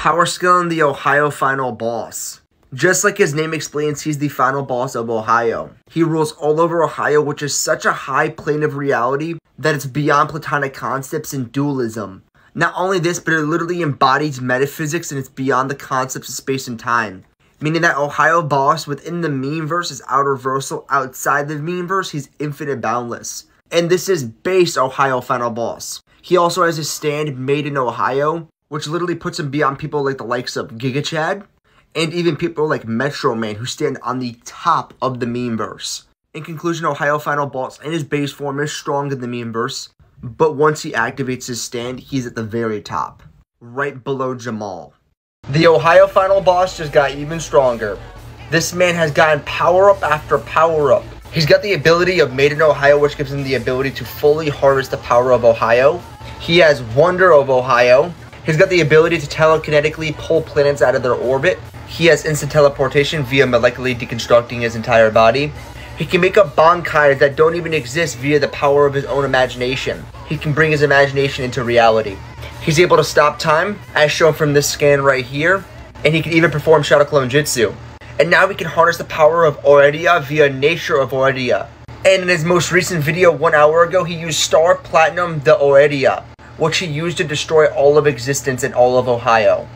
Power skill in the Ohio final boss. Just like his name explains, he's the final boss of Ohio. He rules all over Ohio, which is such a high plane of reality that it's beyond platonic concepts and dualism. Not only this, but it literally embodies metaphysics and it's beyond the concepts of space and time. Meaning that Ohio boss within the memeverse is outer versal, outside the memeverse, he's infinite boundless. And this is base Ohio final boss. He also has a stand made in Ohio, which literally puts him beyond people like the likes of Giga Chad, and even people like Metro Man who stand on the top of the memeverse. In conclusion, Ohio Final Boss in his base form is strong in the memeverse, but once he activates his stand, he's at the very top, right below Jamal. The Ohio Final Boss just got even stronger. This man has gotten power up after power up. He's got the ability of Made in Ohio, which gives him the ability to fully harness the power of Ohio. He has Wonder of Ohio. He's got the ability to telekinetically pull planets out of their orbit. He has instant teleportation via molecularly deconstructing his entire body. He can make up bankais that don't even exist via the power of his own imagination. He can bring his imagination into reality. He's able to stop time, as shown from this scan right here, and he can even perform Shadow Clone Jutsu. And now we can harness the power of Auredia via Nature of Auredia. And in his most recent video one hour ago, he used Star Platinum the Auredia, which he used to destroy all of existence in all of Ohio.